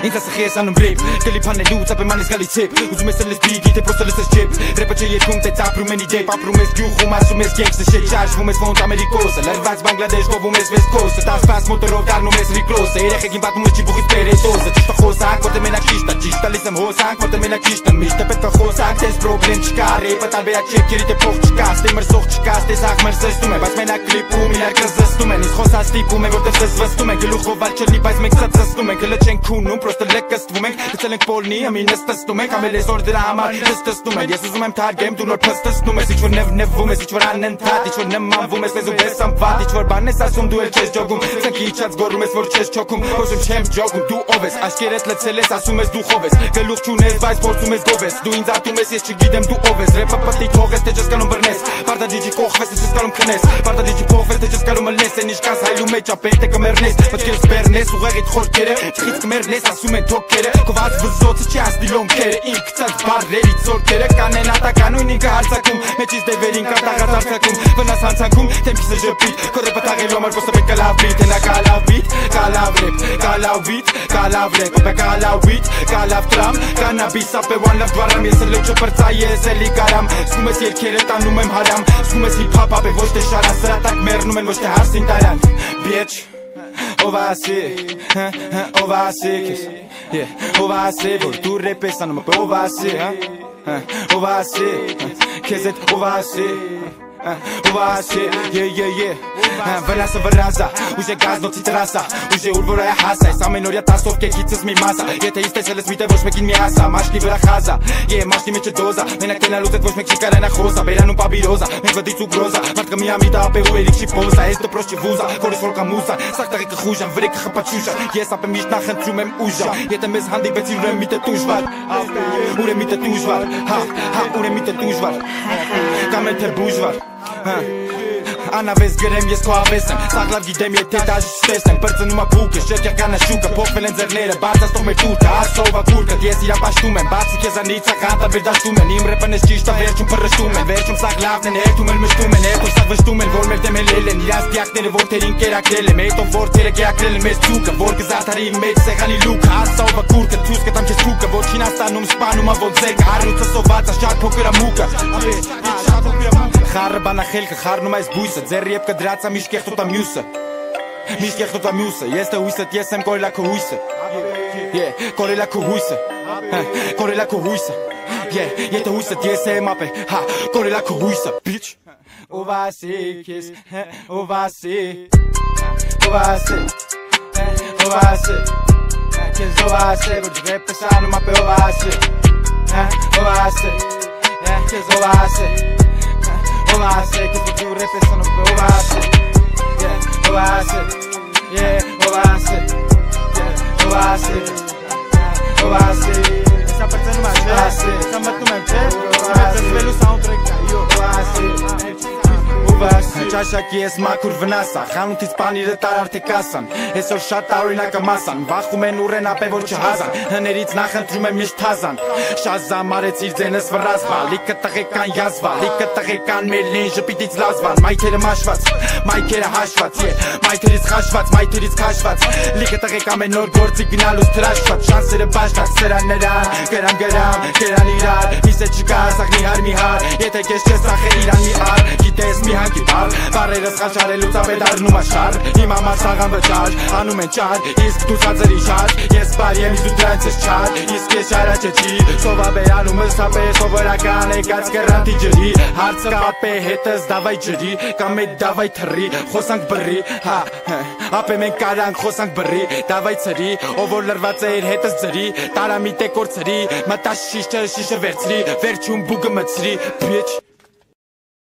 Ինձ ասա խես անում բրիպ Գլի փանելուց ապե մանես գալի ցիպ Ուզում ես լես բիգ իթե պրոստը լսես չիպ Ռեպը չէ երկում տեց ապրում են իդեյ Ապրում ես գյուղում ասում ես գեքսը շետ շարժվում ես ոնց ամերիկոսը Լրված բանգլադեշ կովում ես վես կոսը Տաս պաս մոտորով դառնում ես ռիկլոսը Երեխեքին պատմում ես ճիպուխից պերետոզը Ճիշտը խոսանք որտե մենակ ճիշտը Ճիշտը լիսեմ հոսանք որտե մենակ ճիշտը Միշտ պետք է խոսանք տես պրոբլեմ չկա Ռեպը տարբերակ չէ քերի թե փող չկա Ստեմր սող չկա ստես աղմեր զստում է Բայց մենակ կլիպում իրար կզստում են Իսկ խոսած տիպում է որտեղ զզվստում են Գլուխով վալ չլի բայց մենք ծծստում ենք Հլը չենք քունում պրոստը լեկստվում ենք Գցել ենք պոլնի ամին նստստում ենք Ամել այսօր դրա համար նստստում ենք Ես ուզում եմ թարգեմ դու նոր փստստում ես Ինչ որ նև նևվում ես Ինչ որ անընդհատ Ինչ որ նմանվում ես Ես ու ես ամփատ Ինչ որ բան ես ասում դու էլ չես ջոգում Ցնքի իջած գոռում ես որ չես չոքում Ոչ չեմ ջոգում դու ով ես Աշկերես լցել ես ասում ես դու խով ես Գլուխ չունես բայց փորձում ես գով ես Դու ինձ ատում ես ես չգիտեմ դու ով ես Ռեպը պատի թողես թե չես կանում բռնես Բարդա ջիջի կողվես չես կանում քնես Բարդա ջիջի փողվես թե չես կանում մլես Են իշկաս հայլու մեջ ապետ է կմեռնես քեզ բեռնես ուղեղիդ խորքերը Չխից կմեռնես ասում են թոքերը Կված վզոցը չի ասնի լոմքերը Ինքցած բարերի ծորքերը կանեն ատականույն ինքը հարցակում Մեջից դևերին կատաղած հարցակում Վնաս հանցանքում թեմքիսը ժպիտ Քորը պտաղելու համար ոստը պետք է լավ բիտ Հենա կա լավ բիտ, կա լավ ռեպ Կա լավ բիտ, կա լավ ռեպ Պե կա լավ բիտ, կա լավ տրամ Կանաբիս ապե one love դվարամ Ես էլ չը պրծա ես էլի կարամ Զգում ես երկերը տանում եմ հարամ Զգում ես հիփ-հապ ապե ոչ թե շարա Սրատակ մերնում են ոչ թե հարսին տարան Bitch Ով ասի, ով ասի Ով ասի, որ դու ռեպես անում, ով ասի, ով ասի, քեզ այդ ով ասի Uvasi, yeah, yeah, yeah Վրասը վրազա, ուժե գազնոցի տրասա Ուժե ուր որ այ հասա, այս ամեն օրյա տասով կեքիցս մի մասա Եթե իս տեսել ես միտե ոչ մեկին մի ասա Մաշկի վրա խազա, yeah, մաշկի մեջը դոզա Մենակ տենալուց էդ ոչ մեկ չի կարանա խոսա Բերանում պաբիրոզա, մենք վդից ու գրոզա Մարդկը մի ամիտա ապե ու էլիք չի պոզա Ես դպրոս չի վուզա, որս որ կա մուզա Սաղ տեղի կխուժան, վրե կխպաչուժա Ես ապե միշտ նախընտրում եմ ուժա Եթե մեզ հանդիպեցի ուրեմ միտե տուժվար Ուրեմ միտե տուժվար, հա, հա, ուրեմ միտե տուժվար Կամ եթե բուժվար Անավես գրեմ ես քո ավես եմ Սաղ լավ գիտեմ եթե դաժ չտեսնեմ Բրծնում ա բուկը, շրջականը շուկը Փոխվել են ձեռները, բարձաստող մեր տուրկը Ասովա կուրկը, ես իրա պաշտում եմ Բացի քեզանից ախատա վեր դաշտում են Իմ ռեպն ես ճիշտ ա վերջում փռշտում են Վերջում սաղ լավն են, հետում էլ մշտում են Հետո սաղ վշտում են, որ մեր դեմ էլ են Իրաց դիակները որդերին կերակրել եմ Հետո որդերը կերակրել են մեզ ցուկը Որ կզարդարի մեջ սեղանի լուկը Ասովա կուրկը, ցույց կտամ քեզ ցուկը Որ Չինաստանում սպանում ա ոնց եք Առյուծը սոված ա շատ փոքր ա մուկը Շատ փոքր ա մուկը Խառը բանախելքը խառնում այս բույսը Ձեռի եպ կդրածա միշտ կեղտոտա մյուսը Միշտ կեղտոտա մյուսը Ես թե հույսը ես եմ կորելա քո հույսը Yeah, կորելա քո հույսը Կորելա քո հույսը Yeah, եթե հույսը ես եմ ապե Հա, կորելա քո հույսը Bitch Ով ասի քեզ Ով ասի Ով ասի Ով ասի Քեզ ով ասի Որ ջրեպս անում ապե ով ասի Ով ասի Քեզ ով ասի Ovase, que tu tu repesa no pe ovase Yeah, ovase Yeah, ovase Yeah, Ճաշակի ես մաքուր վնասա Խանութից պանիրը տարար թե կասան Այսօր շատ տարօրինակը մասան Վախում են ուռեն ապե որ չհազան Հներից նախընտրում եմ միշտ թազան Շազամ արեց իր ձենս վրազվա Լիքը տղեկան յազվա Լիքը տղեկան մեր լին ժպիտից լազվան Մայթերը մաշված Մայքերը հաշված Մայթերից խաշված Մայթերից քաշված Լիքը տղեկան մեր նոր գործի գնալուց թրաշված Շանսերը բաշտակ սրան նրան Գրամ գրամ Կերան իրար Միսը չկա Սաղ մի հար մի հար Եթե կես չես սախել իրան մի ար Գիտես մի հանգի բար Բարերս խաշարելուց ապե դառնում ա շար Իմ համար սաղան վճար, անում են ճար Իսկ դու ցածրի շար, ես բարի եմ իսկ դու դրանց ես չար Իսկ ես շարաչը չի, սովաբե անում ես ապե սովորական եկած կրանտի ջրի Հարցը ապե հետս դավայ ջրի, կամ էդ դավայ թռի Խոսանք բռի, հա, ապե մենք կարանք խոսանք բռի Դավայ ծրի, ով որ լրված է իր հետս ձրի Տարամիտե կորցրի, մտա շիշը շիշը վերցրի Վերջում բուգը մցրի, bitch